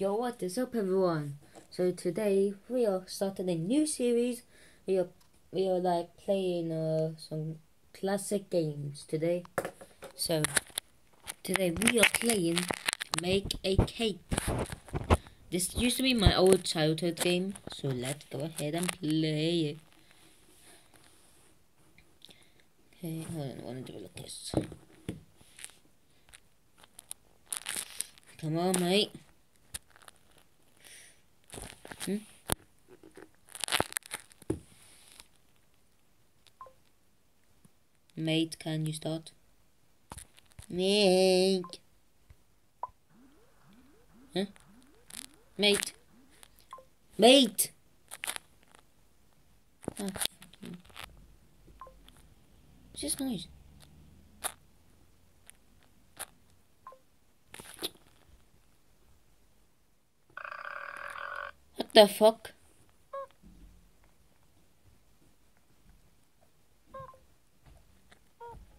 Yo, what is up, everyone? So today we are starting a new series. We are we are like playing uh, some classic games today. So today we are playing Make a Cake. This used to be my old childhood game, so let's go ahead and play it. Okay, hold on, I want to do this. Come on, mate. Hmm? Mate, can you start? Mate. Huh? Mate. Mate. Oh, What's this noise? What the fuck?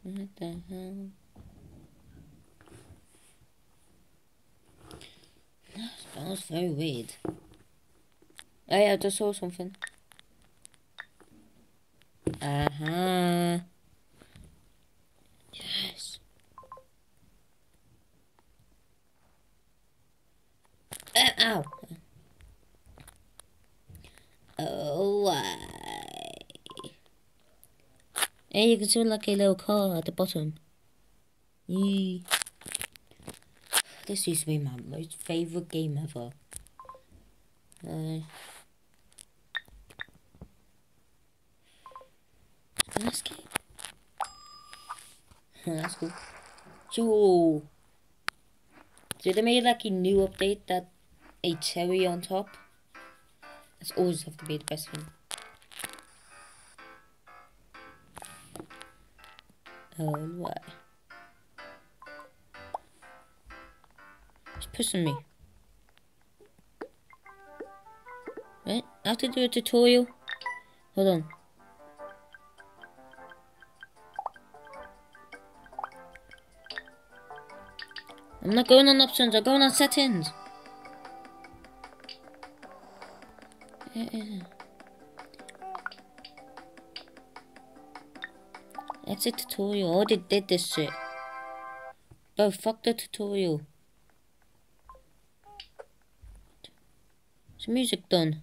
What the hell? That was very weird. Oh yeah, I just saw something. Uh-huh. Yes. Uh, ow. Oh, why? Hey, you can see like a little car at the bottom. Yee. This used to be my most favorite game ever. Uh, let's. That's cool. So they made like a new update that a cherry on top. That's always have to be the best thing. Oh, why? He's pushing me. Right? I have to do a tutorial. Hold on. I'm not going on options, I'm going on settings. That's a tutorial. Already did this shit. Bro, fuck the tutorial. The music done?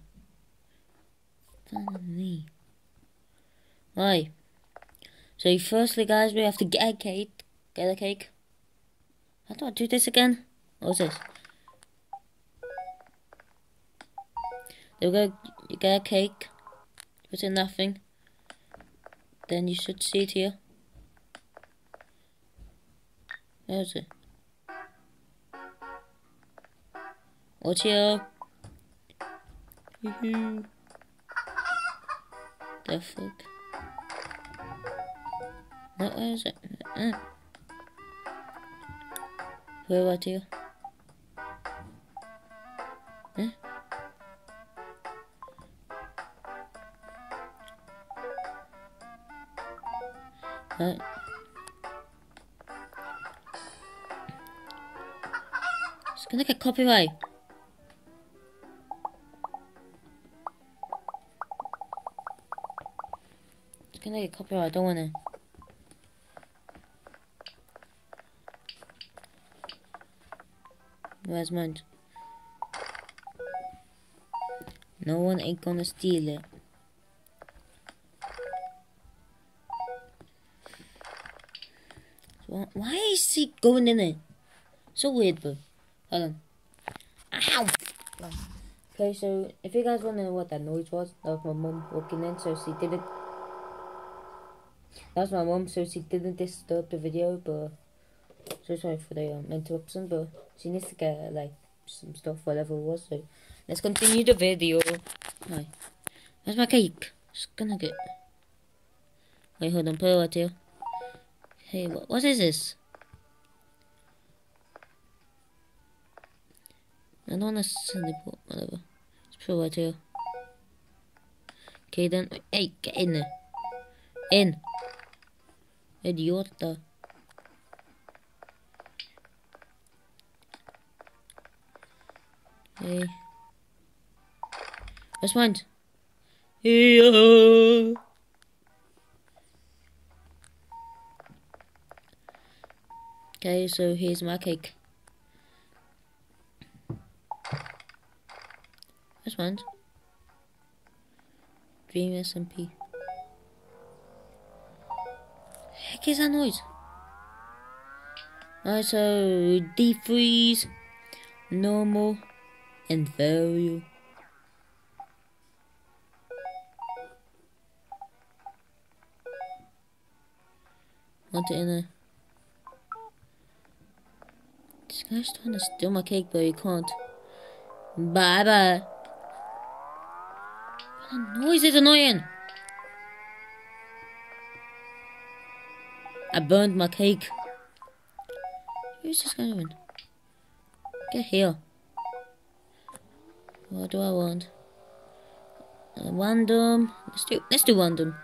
Me. Right. So firstly guys we have to get a cake. Get a cake. How do I do this again? What's this? There we go. You get a cake. Put in nothing. Then you should see it here. Where is it? What's here? The fuck? No, where is it? Where about you? Huh? It's gonna get copyright. It's gonna get copyright, I don't wanna. Where's mine? No one ain't gonna steal it. Why is he going in there? So weird, bro. Hold on. Ow! Okay, so if you guys want to know what that noise was, that was my mum walking in, so she didn't. That was my mum, so she didn't disturb the video, but so sorry for the um, interruption, but she needs to get like some stuff, whatever it was. So let's continue the video. Hi, where's my cake? Just gonna get. Wait, hold on, put it right here. Hey, what, what is this? I don't want to send it, whatever. It's it right here. Okay then, hey, get in there. In. Idiota. Okay. Respond. Yeah. Okay, so here's my cake. Respond. Dream SMP. Heck is that noise? Alright, so deep freeze, normal, and value. Want it in This guy's trying to steal my cake, but he can't. Bye bye. The noise is annoying? I burned my cake. Who's this guy doing? Get here. What do I want? Uh, random. Let's do. Let's do random.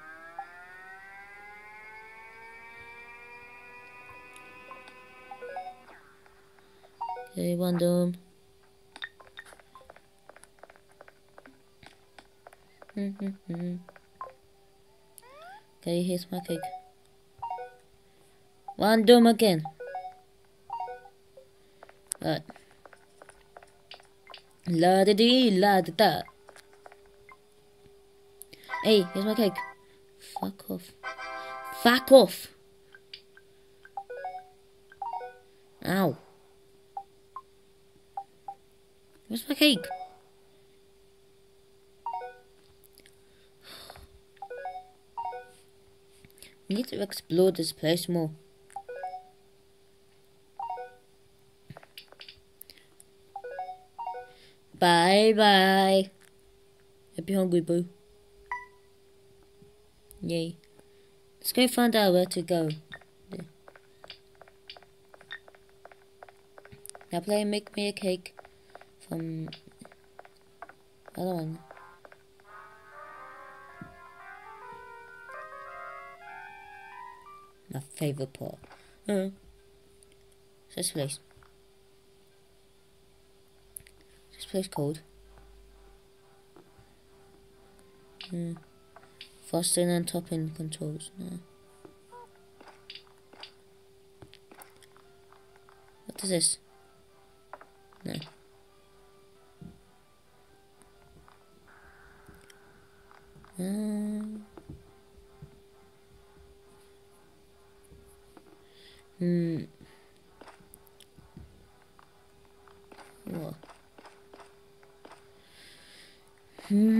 Okay, random. okay, here's my cake. Random again. Right. La da dee, la da da. Hey, here's my cake. Fuck off. Fuck off. Ow. Where's my cake? We need to explore this place more. Bye bye. Hope you're hungry, boo. Yay. Let's go find out where to go. Now play Make Me a Cake from other one. My favorite part. Uh, this place. This place called. Hmm. Frosting and topping controls. No. What is this? Um. What? Hmm.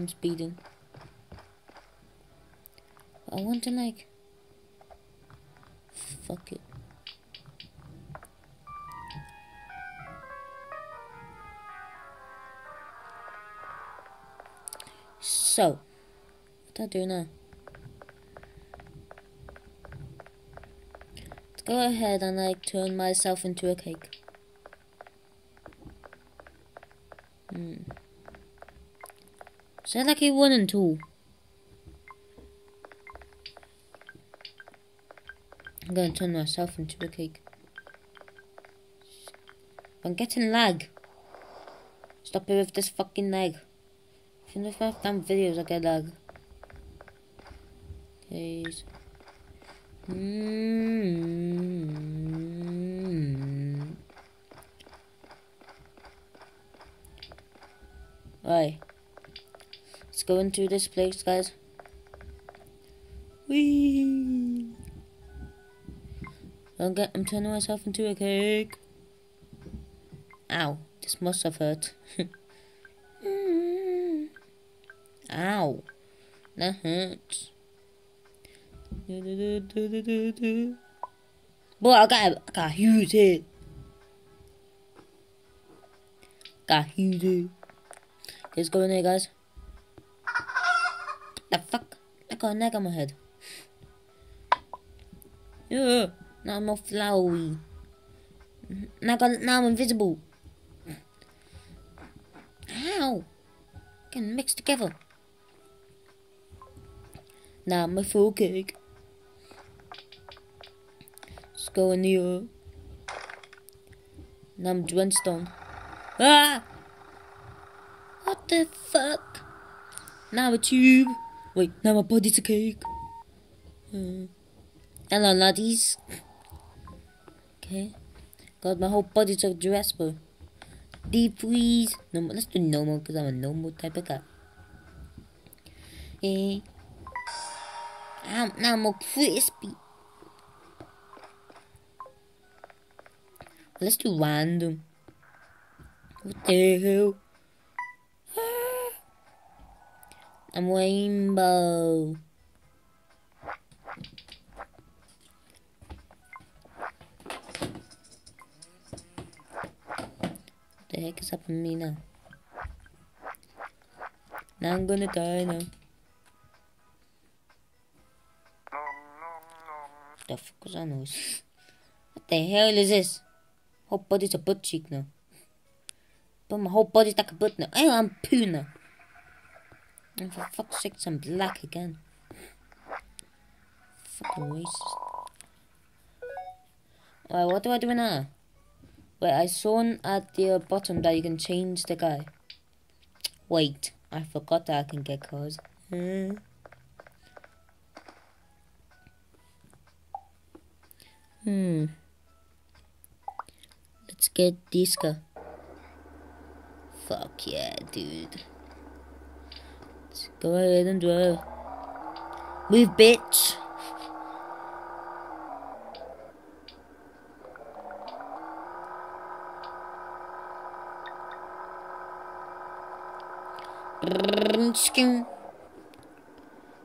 I'm speeding. I want to like. Fuck it. So, what do I do now? Let's go ahead and like turn myself into a cake. Hmm. Is that like a one and two? I'm gonna turn myself into a cake. I'm getting lag. Stop it with this fucking lag. Even if I've done videos, I get lag. Please. Mm. Right. Let's go into this place, guys. Whee! I'm, get, I'm turning myself into a cake. Ow. This must have hurt. Ow. That hurts. Boy, I got, I got huge head. Got a huge head. Let's go in there, guys. The fuck? I got a neck on my head. Yeah. Now I'm all flowery. Now, got, now I'm invisible. How? Getting mixed together. Now a full cake. Let's go in the air. Now I'm on. Ah! What the fuck? Now a tube. Wait, now my body's a cake. Uh, hello, laddies. Okay. God, my whole body's a dress, bro. Deep freeze. No, let's do normal because I'm a normal type of guy. Eh. I'm, I'm more crispy. Let's do random. What the hell? Ah. I'm rainbow. the heck is happening now? Now I'm gonna die now. The fuck was that noise? What the hell is this? Whole body's a butt cheek now. But my whole body's like a butt now. Hey, I'm now. And for fuck's sake, I'm black again. Fucking. Alright, what do I do now? Wait, I saw at the bottom that you can change the guy. Wait, I forgot that I can get cars. Hmm. Hmm. Let's get this guy. Fuck yeah, dude. Let's go ahead and drive. Move, bitch.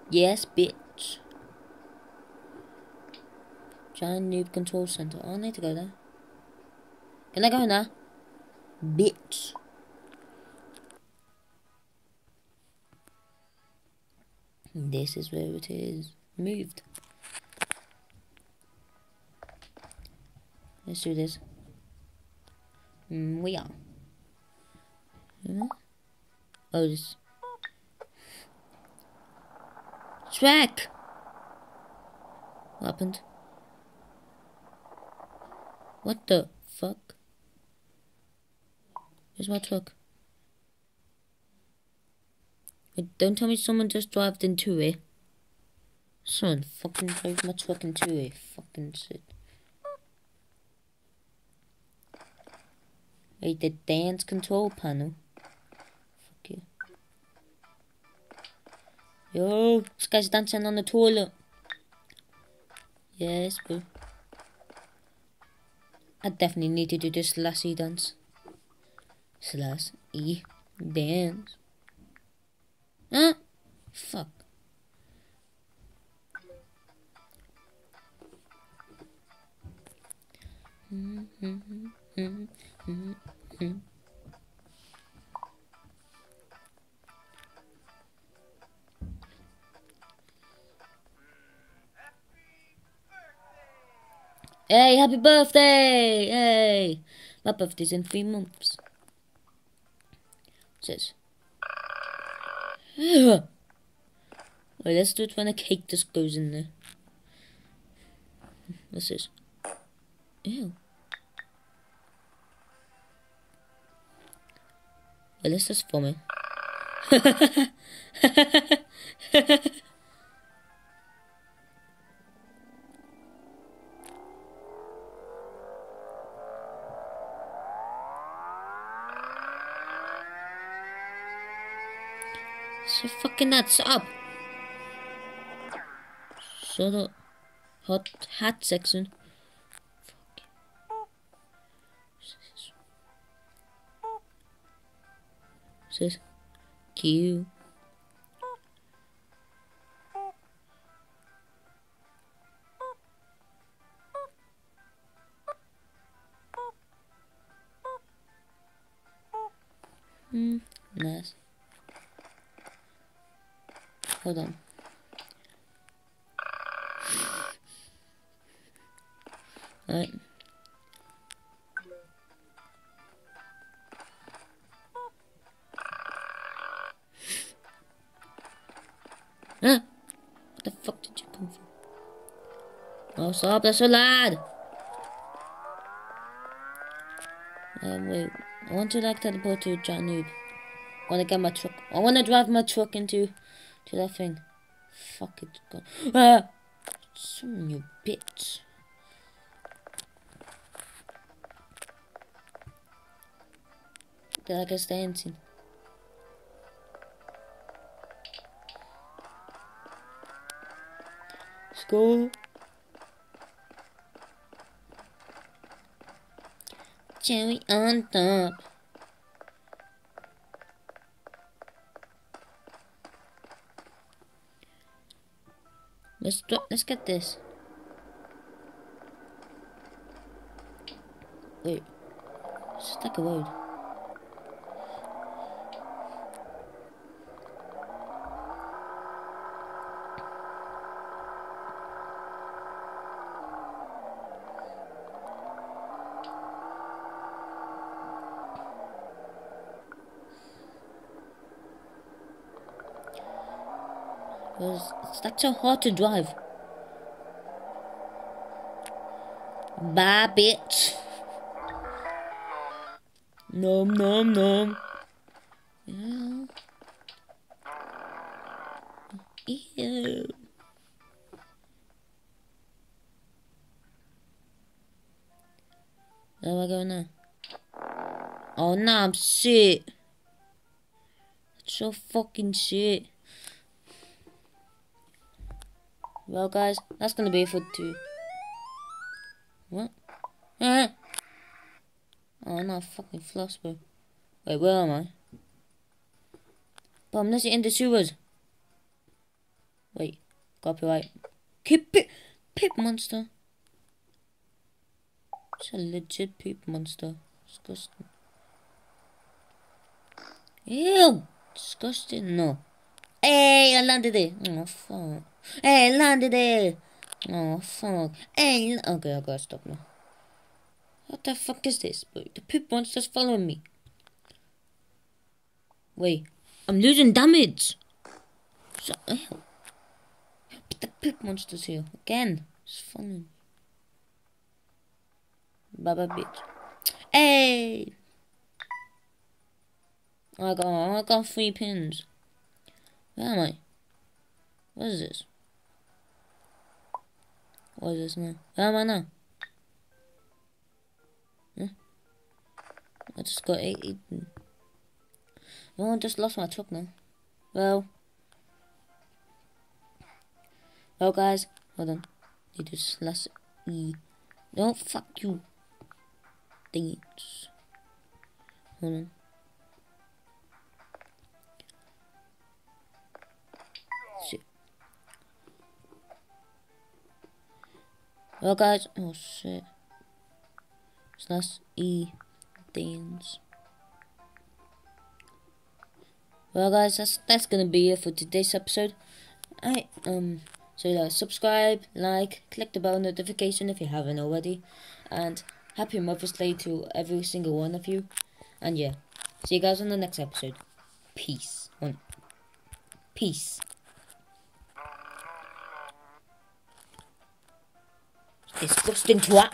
Yes, bitch. Giant noob control center. Oh, I need to go there. Can I go in there? Bitch. This is where it is. Moved. Let's do this. Mm, we are. Hmm? Oh, this. Shrek! What happened? What the fuck? Where's my truck? Wait, don't tell me someone just drove into it. Someone fucking drove my truck into it. Fucking shit. Wait, the dance control panel. Fuck you. Yo, this guy's dancing on the toilet. Yes, boo. I definitely need to do this lassie dance. Slash E dance. Huh? Fuck. Mm -hmm, mm Hey, happy birthday! Hey! My birthday's in three months. Says. Wait, let's do it when the cake just goes in there. What's this? Ew. Well, let's just vomit. So fucking nuts up. So the hot hat section. Says Q. Hold on. Alright. Huh? What the fuck did you come from? Oh, stop, that's so loud! Um, wait. I want to like teleport to Janoob. I want to get my truck. I want to drive my truck into to that thing. Fuck it. God. Ah! Son you bitch. Did I guess dancing? School. Cherry on top. Let's let's get this. Wait, it's just like a road. It's, it's like so hard to drive. Bye, bitch. Nom nom nom. Yeah. Ew. Where am I going now? Oh, no, I'm shit. It's so fucking shit. Well, guys, that's gonna be for two. What? Ah! Oh, no, fucking floss, bro. Wait, where am I? But I'm not in the sewers. Wait, copyright. Keep it, pip monster. It's a legit poop monster. Disgusting. Ew! Disgusting, no. Hey, I landed it. Oh, fuck. Hey, landed it. Oh, fuck. Hey, okay, I gotta stop now. What the fuck is this? The poop monster's following me. Wait, I'm losing damage. Shut eh, the hell. But the poop monster's here. Again. It's following Baba bitch. Hey! I got I got three pins. Where am I? What is this? What is this now? Where am I now? Huh? I just got eaten. Oh, I just lost my truck now. Well. Well, guys. Hold on. Need to slash E. No, fuck you. Thanks. Hold on. Well, guys, oh shit. Slash E Danes. Well, guys, that's that's gonna be it for today's episode. I um, so yeah, subscribe, like, click the bell notification if you haven't already, and happy Mother's Day to every single one of you. And yeah, see you guys on the next episode. Peace. Peace. Disgusting twat.